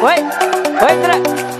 Oi, oi, tra...